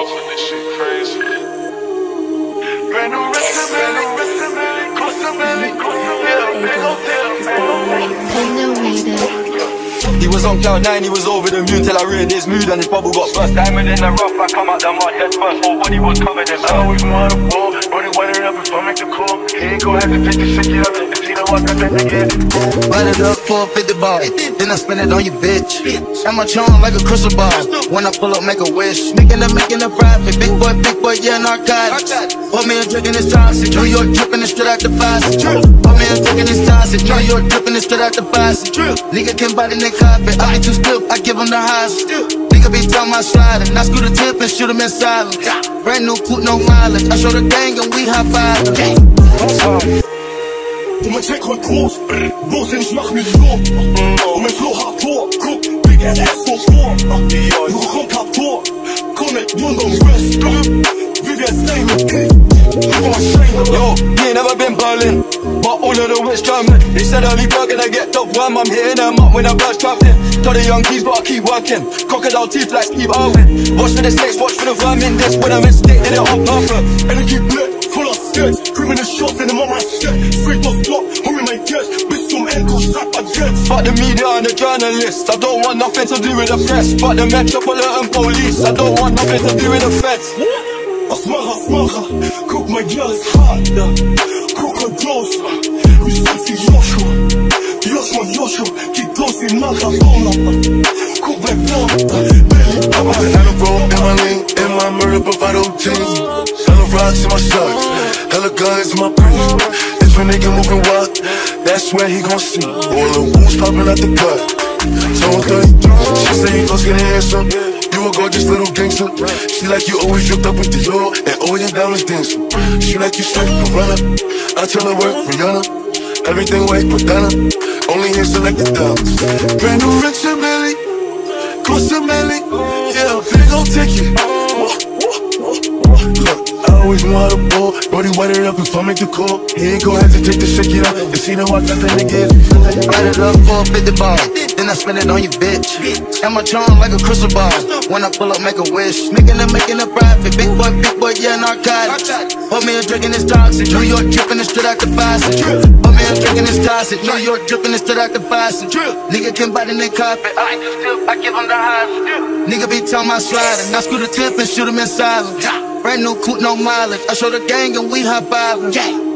off and this shit crazy. Brand new rest brand new rest cost a million, cost a million, big hotel, big hotel. He was on cloud nine, he was over the moon till I ruined his mood and his bubble got burst. Diamond in the rough, I come out the mud head first, whole body was covered in I always want a ball, body wiring up if I make the call. He ain't gon' have to 50 shake it up, cause he know I got that it up for a 50 ball, then I spend it on your bitch. I'm a charm like a crystal ball. When I pull up, make a wish. Making a making a profit. Big boy, big boy, yeah, narcotics. Put me a drink in this toxic. New York dripping it straight out the faucet. Put me a drink in this toxic. New York dripping it straight out the faucet. Nigga can bite in the carpet. I be too stiff, I give him the highs. Nigga be telling my sliding. I screw the tip and shoot him in silence. Brand new coupe, no mileage. I show the gang and we high five. Und mein Check heute groß, bloß ich mach Million. Und mein Flow hardcore, guck, Big so vor. Nur kommt hardcore, Connect, Mundo, Rest. Wie wir es nehmen, Yo, he ain't never been Berlin, but all of the witch German. He said early bird gonna get dope worm. I'm hitting them up when I burst trapped in. Tell the young keys, but I keep working. Crocodile teeth like Steve Irwin. Watch for the snakes, watch for the vermin. This when I'm in state, did it on purpose. Energy black, full of skirts. Criminal shots and I'm on my shit. Straight off block, hurry my get. Bitch, some echo, shot my jets. Fuck the media and the journalists. I don't want nothing to do with the press. Fuck the metropolitan police. I don't want nothing to do with the feds. Asmacha, asmacha, guck, mein Girl ist hart, ja. Guck mal bloß, wie sexy Joshua. Joshua, Joshua, geht los wie Maradona. Guck, bleib da, I'm a hella bro in my lane, in my murder bravado jeans. Hella rocks in my socks, hella guns in my purse. If a nigga moving wild, that's where he gon' see. All the wounds popping out the gut. So 33, she say you gon' get handsome. You a gorgeous little gangster. She like you always dripped up with Dior and all your diamonds dancing. She like you straight from Rihanna. I tell her work Rihanna. Everything white, Madonna. Only in selected diamonds. Brand new rich and Millie. Cost a million. Yeah, big ol' ticket. Always want a ball. Brody white it up if I make the call. He ain't gon' hesitate to shake it up. If he know I got that nigga. Run it up for a 50 ball, then I spend it on your bitch. I'm a charm like a crystal ball. When I pull up, make a wish. Making a making a profit. Big boy, big boy, yeah, narcotics. Put me a drink in this toxic. New York dripping it straight out the faucet. Put me a drink in this toxic. New York dripping it straight out the faucet. Nigga can in the carpet. I ain't still, I give him the highs. Nigga be telling my sliding. I screw the tip and shoot him in silence. Brand new coupe, no mileage. I show the gang and we high five.